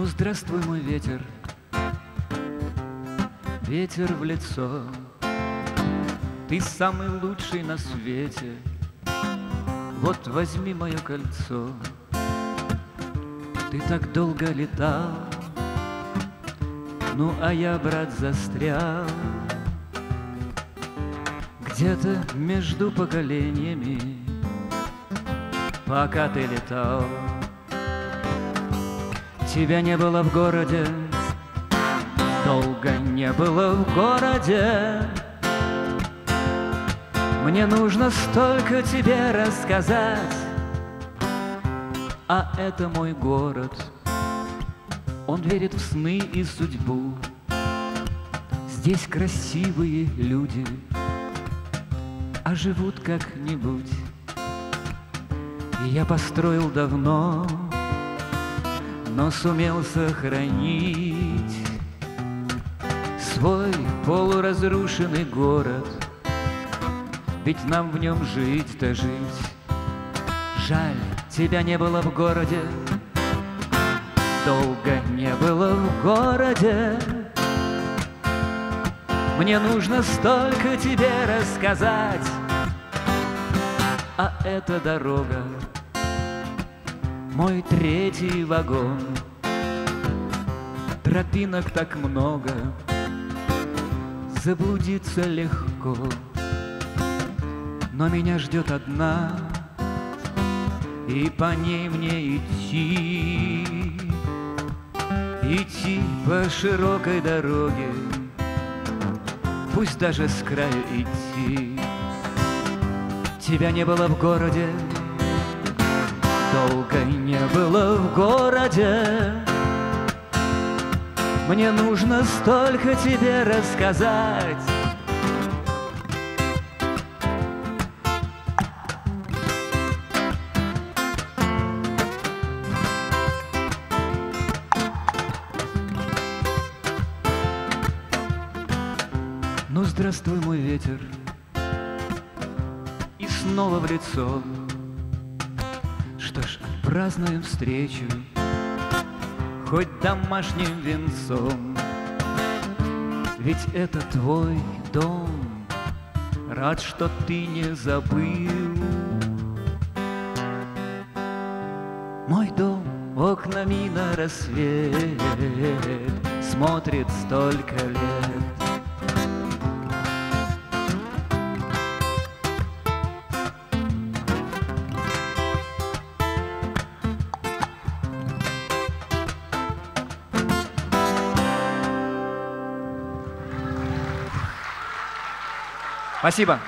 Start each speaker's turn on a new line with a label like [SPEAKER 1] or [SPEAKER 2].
[SPEAKER 1] Ну, здравствуй, мой ветер, ветер в лицо. Ты самый лучший на свете, вот возьми мое кольцо. Ты так долго летал, ну а я, брат, застрял Где-то между поколениями, пока ты летал. Тебя не было в городе, долго не было в городе. Мне нужно столько тебе рассказать, а это мой город. Он верит в сны и судьбу. Здесь красивые люди, а живут как-нибудь. Я построил давно но сумел сохранить свой полуразрушенный город, ведь нам в нем жить-то жить. Жаль, тебя не было в городе, долго не было в городе. Мне нужно столько тебе рассказать, а эта дорога мой третий вагон. Тропинок так много, заблудиться легко, но меня ждет одна, и по ней мне идти, идти по широкой дороге, пусть даже с краю идти. Тебя не было в городе, долго не было в городе. Мне нужно столько тебе рассказать. Ну, здравствуй, мой ветер, и снова в лицо что ж, празднуем встречу Хоть домашним венцом. Ведь это твой дом Рад, что ты не забыл. Мой дом окнами на рассвет Смотрит столько лет Спасибо.